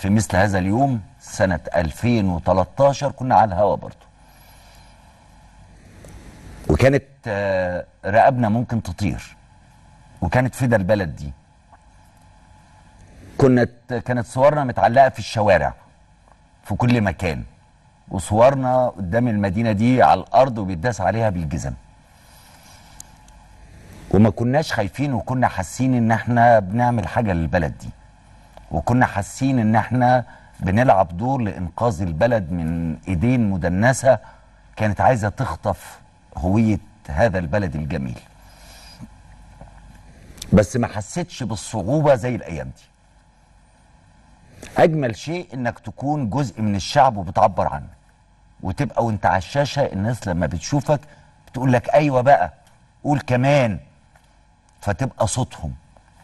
في مثل هذا اليوم سنة 2013 كنا على الهوا برضو. وكانت آه، رقبنا ممكن تطير. وكانت فدا البلد دي. كنت كانت صورنا متعلقة في الشوارع في كل مكان. وصورنا قدام المدينة دي على الأرض وبيتداس عليها بالجزم. وما كناش خايفين وكنا حاسين إن إحنا بنعمل حاجة للبلد دي. وكنا حاسين إن إحنا بنلعب دور لإنقاذ البلد من إيدين مدنسة كانت عايزة تخطف هوية هذا البلد الجميل. بس ما حسيتش بالصعوبة زي الأيام دي. أجمل شيء إنك تكون جزء من الشعب وبتعبر عنه. وتبقى وأنت على الشاشة الناس لما بتشوفك بتقول لك أيوه بقى قول كمان. فتبقى صوتهم.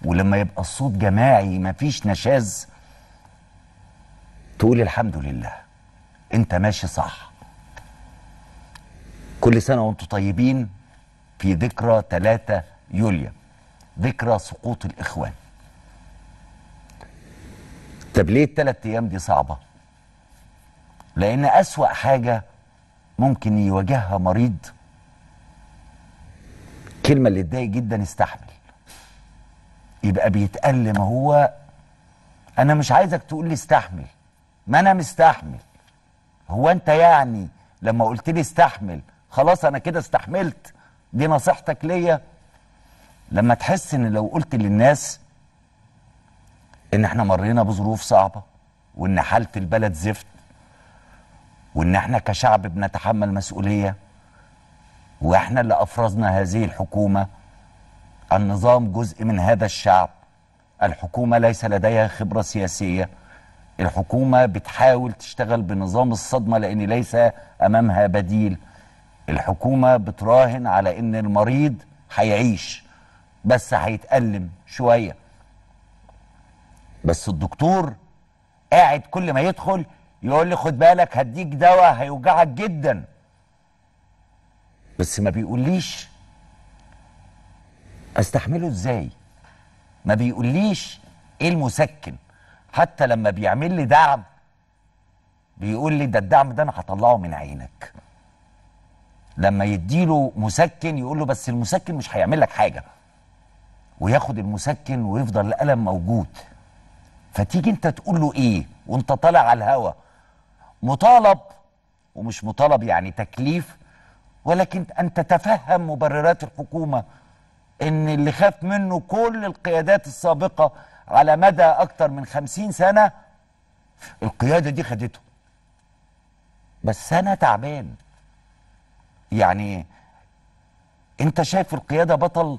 ولما يبقى الصوت جماعي مفيش نشاز تقول الحمد لله. انت ماشي صح. كل سنة وأنتم طيبين في ذكرى 3 يوليو ذكرى سقوط الإخوان. طب ليه الثلاث أيام دي صعبة؟ لأن أسوأ حاجة ممكن يواجهها مريض كلمة اللي تضايق جدا استحمل يبقى بيتألم هو. أنا مش عايزك تقول لي استحمل. ما أنا مستحمل. هو أنت يعني لما قلت لي استحمل خلاص أنا كده استحملت. دي نصيحتك ليا؟ لما تحس إن لو قلت للناس إن إحنا مرينا بظروف صعبة وإن حالة البلد زفت وإن إحنا كشعب بنتحمل مسؤولية وإحنا اللي أفرزنا هذه الحكومة النظام جزء من هذا الشعب. الحكومة ليس لديها خبرة سياسية. الحكومة بتحاول تشتغل بنظام الصدمة لأن ليس أمامها بديل. الحكومة بتراهن على إن المريض هيعيش بس هيتألم شوية. بس الدكتور قاعد كل ما يدخل يقول لي خد بالك هديك دواء هيوجعك جدا. بس ما بيقوليش أستحمله إزاي؟ ما بيقوليش إيه المسكن. حتى لما بيعمل لي دعم بيقول لي ده الدعم ده أنا هطلعه من عينك. لما يديله مسكن يقول له بس المسكن مش هيعمل لك حاجة. وياخد المسكن ويفضل الالم موجود. فتيجي أنت تقول له إيه؟ وأنت طالع على الهوا. مطالب ومش مطالب يعني تكليف ولكن ان تتفهم مبررات الحكومة. إن اللي خاف منه كل القيادات السابقة على مدى أكتر من خمسين سنة القيادة دي خدته. بس أنا تعبان. يعني أنت شايف القيادة بطل؟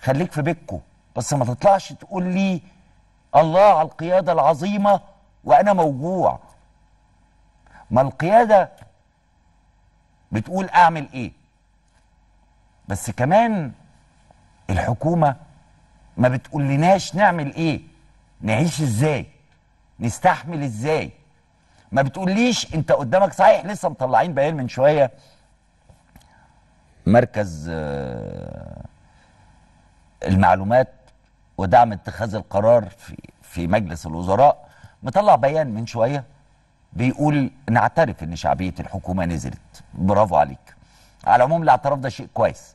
خليك في بيتكو. بس ما تطلعش تقول لي الله على القيادة العظيمة وأنا موجوع. ما القيادة بتقول أعمل إيه؟ بس كمان الحكومة ما بتقولناش نعمل إيه نعيش إزاي نستحمل إزاي. ما بتقوليش أنت قدامك صحيح لسه مطلعين بيان من شوية مركز آه، المعلومات ودعم اتخاذ القرار في في مجلس الوزراء مطلع بيان من شوية بيقول نعترف إن شعبية الحكومة نزلت. برافو عليك. على العموم الاعتراف ده شيء كويس.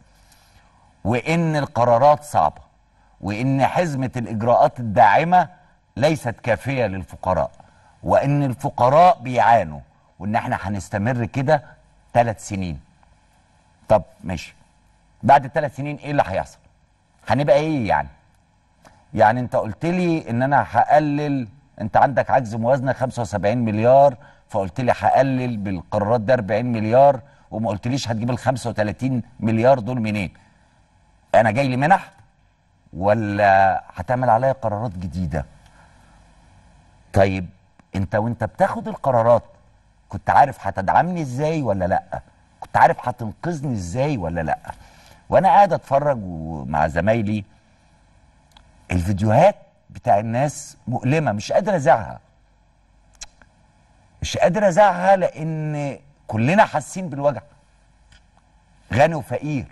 وإن القرارات صعبة وإن حزمة الإجراءات الداعمة ليست كافية للفقراء وإن الفقراء بيعانوا وإن إحنا هنستمر كده ثلاث سنين. طب ماشي. بعد الثلاث سنين إيه اللي هيحصل؟ هنبقى إيه يعني؟ يعني أنت قلت لي إن أنا هقلل أنت عندك عجز موازنة 75 مليار فقلت لي هقلل بالقرارات ده 40 مليار وما قلتليش هتجيب ال 35 مليار دول منين؟ أنا جاي لي منح ولا هتعمل عليا قرارات جديدة؟ طيب أنت وأنت بتاخد القرارات كنت عارف هتدعمني إزاي ولا لأ؟ كنت عارف هتنقذني إزاي ولا لأ؟ وأنا قاعد أتفرج مع زمايلي الفيديوهات بتاع الناس مؤلمة مش قادر ازعها مش قادر ازعها لأن كلنا حاسين بالوجع. غني وفقير.